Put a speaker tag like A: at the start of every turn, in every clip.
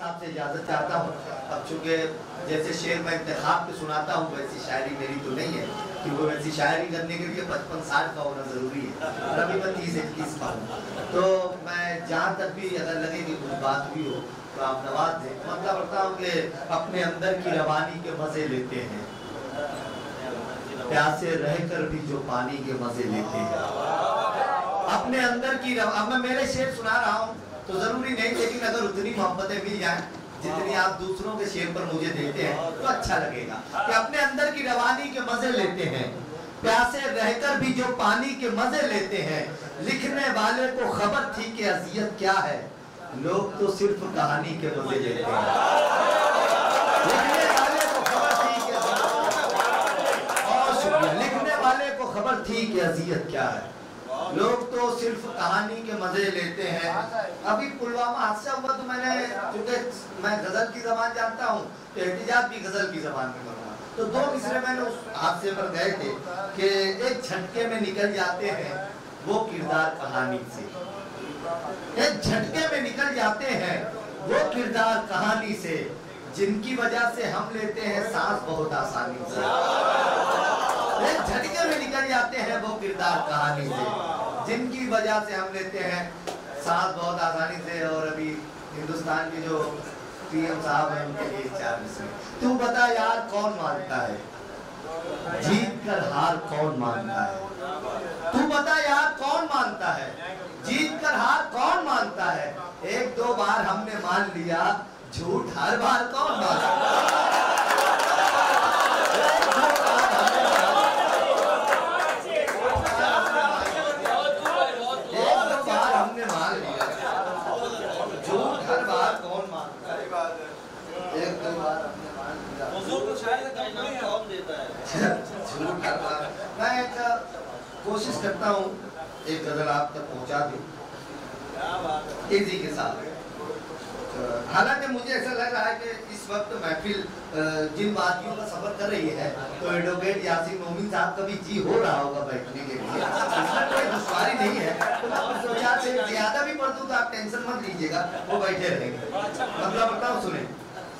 A: साहब से इजाज़त चाहता हूँ। अब चूँकि जैसे शेर मैं इंतखाब पे सुनाता हूँ, वैसी शायरी मेरी तो नहीं है, क्योंकि वैसी शायरी करने के लिए पचपन साठ का होना ज़रूरी है। और अभी मैं तीस इक्कीस का हूँ। तो मैं जहाँ तक भी अगर लगे कि कुछ बात भी हो तो आप नवाज़ दें। मतलब रखता हूँ कि अपने अंदर की रवानी के मज़े लेते हैं। प्यासे रहकर भी जो पानी के मज़े लेते हैं। अपने अंदर की रव... अब मैं मेरे शेर सुना रहा हूँ। तो ज़रूरी नहीं लेकिन अगर उतनी मोहब्बतें मिल जाए जितनी आप दूसरों के शेर पर मुझे देते हैं तो अच्छा लगेगा कि अपने अंदर की रवानी के मज़े लेते हैं। प्यासे रहकर भी जो पानी के मज़े लेते हैं, लिखने वाले को खबर थी कि अजियत क्या है। लोग तो सिर्फ़ कहानी के मज़े लेते हैं। लिखने वाले को खबर थी कि लिखने वाले को खबर थी कि अजियत क्या है। लोग तो सिर्फ़ कहानी के मज़े लेते हैं। अभी पुलवामा हादसा हुआ तो मैंने, क्योंकि मैं गज़ल की जबान जानता हूँ तो एहतजाज भी गज़ल की जबान में करूँगा तो दो मिसरे मैंने उस हादसे पर गए थे कि एक झटके में निकल जाते हैं वो किरदार कहानी से। एक झटके में निकल जाते हैं वो किरदार कहानी से, जिनकी वजह से हम लेते हैं सांस बहुत आसानी से। एक झटके में निकल जाते हैं वो किरदार कहानी से। जिनकी वजह से हम लेते हैं सांस बहुत आसानी से और अभी हिंदुस्तान के जो पीएम साहब हैं, उनके लिए चार तू बता यार, कौन मानता है? जीत कर हार कौन मानता है? तू बता यार, कौन मानता है? जीत कर हार कौन मानता है? एक दो बार हमने मान लिया, झूठ हर बार कौन मानता है एक दो बार हमने एक दो बार हमने मान लिया झूठ हर बार कौन मानता है एक दो बार हमने मान लिया झूठ हर बार मैं एक कोशिश करता हूँ, एक गज़ल आप तक पहुँचा दूँ। इसी के साथ। हालाँकि मुझे ऐसा लग रहा है कि इस वक्त महफिल जिन वादियों का सफ़र कर रही है तो एडवोकेट यासिन मोमिन साहब का भी जी हो रहा होगा बैठने के लिए। इसमें कोई दुश्वारी नहीं है। तो से ज़्यादा भी पढ़ दूँ तो आप टेंशन मत लीजिएगा, वो बैठे रहेंगे। मतलब बताओ सुने।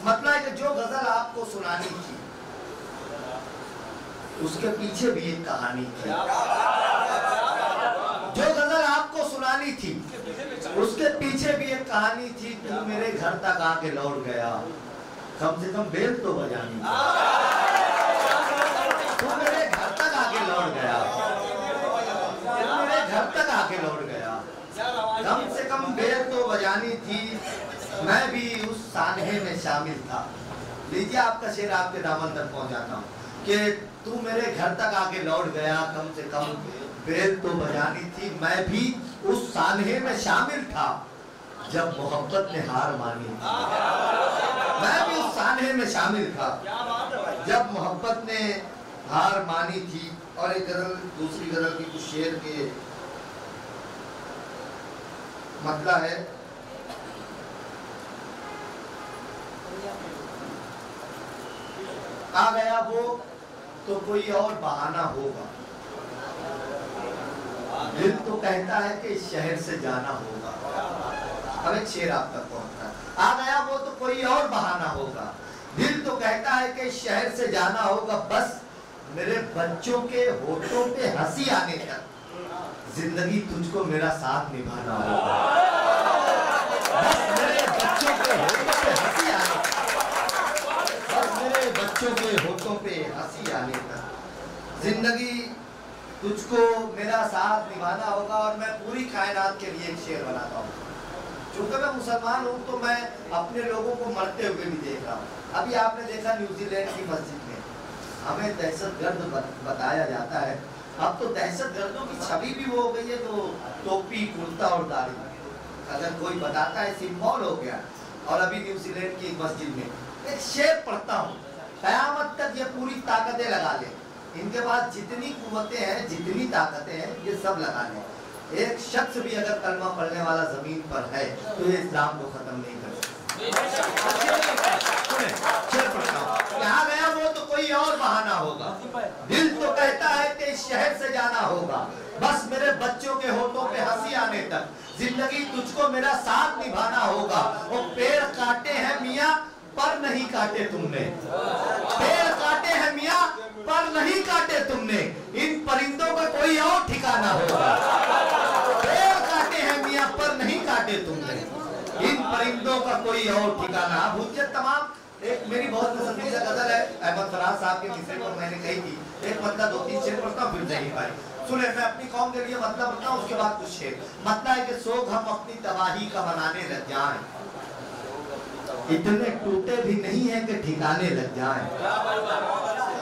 A: मतलब है कि जो गज़ल आपको सुनानी थी, उसके पीछे भी एक कहानी थी जो गज़ल आपको सुनानी थी। उसके पीछे भी एक कहानी थी, तू मेरे घर तक आके लौट गया। कम से कम बेल तो बजानी। तू मेरे घर तक आके लौट गया। तू मेरे घर तक आके लौट गया। कम से कम बेल तो बजानी थी। मैं भी उस सानहे में शामिल था। लीजिए आपका शेर आपके दामन तक पहुंचाता हूँ कि तू मेरे घर तक आके लौट गया, कम से कम बेल तो बजानी थी। मैं भी उस सानहे में शामिल था, जब मोहब्बत ने हार मानी। मैं भी उस सानहे में शामिल था, जब मोहब्बत ने हार मानी थी। और एक गज़ल, दूसरी गज़ल की कुछ शेर के मतलब है। आ गया वो तो कोई और बहाना होगा। दिल तो कहता है कि शहर से जाना होगा। अब एक शेर आप तक पहुँचता आ गया वो तो कोई और बहाना होगा। दिल तो कहता है कि शहर से जाना होगा। बस मेरे बच्चों के होठों पे हँसी आने तक। ज़िंदगी तुझको मेरा साथ निभाना होगा। बस मेरे बच्चों के होठों पे हँसी बच्चों के होठों पे हँसी आने तक। ज़िंदगी तुझको मेरा साथ निभाना होगा और मैं पूरी कायनात के लिए एक शेर बनाता हूँ। चूँकि मैं मुसलमान हूँ तो मैं अपने लोगों को मरते हुए भी देख रहा हूँ। अभी आपने देखा न्यूजीलैंड की मस्जिद में। हमें दहशत गर्द बताया जाता है। अब तो दहशत गर्दों की छवि भी हो गई है तो टोपी, कुर्ता और दाढ़ी। अगर कोई बताता है, सिंबल हो गया। और अभी न्यूजीलैंड की मस्जिद में। एक शेर पढ़ता हूँ। पूरी ताकतें लगा ले इनके पास जितनी कुवतें हैं, जितनी ताकतें हैं, ये सब लगा लें एक शख्स भी अगर कलमा पढ़ने वाला ज़मीन पर है तो ये इस्लाम को खत्म नहीं कर सकता। गया वो तो कोई और बहाना होगा। दिल तो कहता है कि शहर से जाना होगा। बस मेरे बच्चों के होठों पे हँसी आने तक। ज़िंदगी तुझको मेरा साथ निभाना होगा। वो पेड़ काटे हैं मियाँ, पर नहीं काटे तुमने। पेड़ नहीं काटे तुमने। इन परिंदों का कोई और ठिकाना होगा। पेड़ काटे हैं मियाँ, पर नहीं काटे तुमने। इन परिंदों का कोई और ठिकाना। अब हुज्जत तमाम, एक मेरी बहुत पसंदीदा गज़ल है, अहमद फराज साहब के मिसरे पर मैंने कही थी। एक मतलब दो, तीन शेर पढ़ता हूँ फिर नहीं पाई सुने, मैं अपनी कौम के लिए मतलब बताऊँ उसके बाद कुछ शेर। मतलब है कि सोग हम अपनी तबाही का बनाने लग जाए। इतने टूटे भी नहीं है कि ठिकाने लग जाएँ।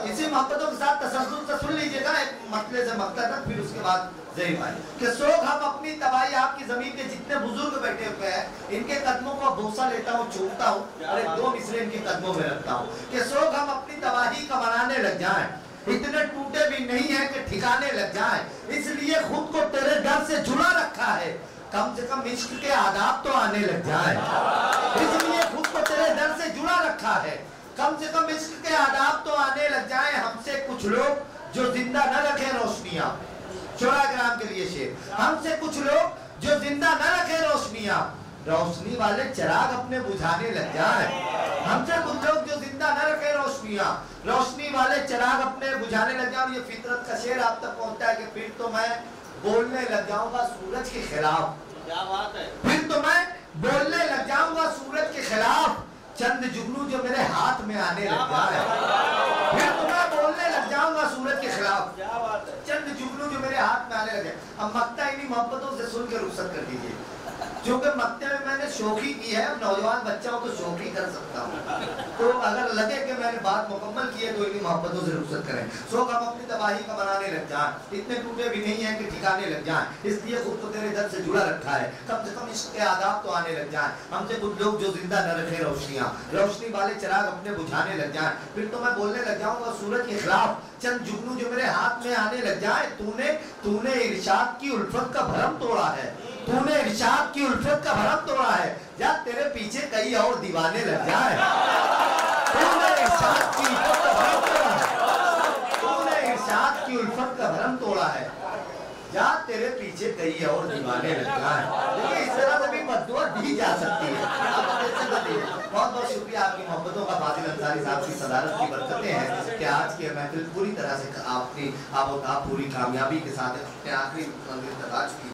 A: इसी मोहब्बतों के साथ तसल्जुल से सुन लीजिएगा एक मतले से मकता तक फिर उसके बाद जय भाई। कि सोग हम अपनी तबाही आपकी ज़मीन के जितने बुज़ुर्ग बैठे हुए हैं, इनके कदमों को भूसा लेता हूँ, चूमता हूँ और एक दो मिसरे इनके कदमों में रखता हूँ। कि सोग हम अपनी तबाही का बनाने लग जाएँ। इतने टूटे भी नहीं है कि ठिकाने लग जाए। इसलिए खुद को तेरे डर से जुड़ा रखा है। कम से कम इश्क के आदाब तो आने लग जाए। इसलिए खुद को तेरे डर से जुड़ा रखा है। कम से कम इश्क के आदाब तो आने लग जाए हमसे कुछ लोग जो ज़िंदा न रखे रोशनियाँ। चौरा ग्राम के लिए शेर। हमसे कुछ लोग जो ज़िंदा न रखे रोशनियाँ। रोशनी वाले चिराग अपने बुझाने लग जाए। हमसे कुछ लोग जो ज़िंदा न रखे रोशनियाँ। रोशनी वाले चिराग अपने बुझाने लग जाए। ये फितरत का शेर आप तक पहुँचता है कि फिर तो मैं बोलने लग जाऊँगा सूरज के खिलाफ।
B: क्या बात है?
A: फिर तो मैं बोलने लग जाऊँगा सूरज के खिलाफ। चंद जुगनू जो मेरे हाथ में आने लग जाए। फिर तो मैं बोलने लग जाऊँगा सूरज के खिलाफ।
B: क्या बात है।
A: चंद जुगनू जो मेरे हाथ में आने लगे अब मक्ता इन्हीं मोहब्बतों से सुनकर रुसत रुखसत कर दीजिए। क्योंकि मक्ते में मैंने शोखी की है नौजवान बच्चा हो तो शोखी कर सकता हूँ। तो अगर लगे कि मैंने बात मुकम्मल की है तो इनकी मोहब्बतों से रुखसत करें। सो हम अपनी तबाही का बनाने लग जाए। इतने टूटे भी नहीं है कि ठिकाने लग जाए। इसलिए खुद को तेरे दर से जुड़ा रखा है। कम से कम इसके आदाब तो आने लग जाए। हमसे कुछ लोग जो ज़िंदा न रखे रोशनियाँ। रोशनी वाले चिराग अपने बुझाने लग जाए। फिर तो मैं बोलने लग जाऊँगा सूरज के खिलाफ चंद जुगनू जो मेरे हाथ में आने लग जाए, तूने तूने इरशाद की उल्फत का भरम तोड़ा है। की उल्फत का भरम तोड़ा है। या तेरे पीछे कई और दीवाने लग जाए। तूने इरशाद की उल्फत का भरम तोड़ा है। है। या तेरे पीछे कई और दीवाने लग जाए। देखिए, इस तरह से भी बदुआ दी जा सकती है। आप अपने बहुत बहुत शुक्रिया आपकी मोहब्बतों का बादिल अंसारी साहब की सदारत की बरकतें हैं कि आज की महफिल पूरी तरह से आपकी आप पूरी कामयाबी के साथ अपने आखिरी मंजिल तक आ चुकी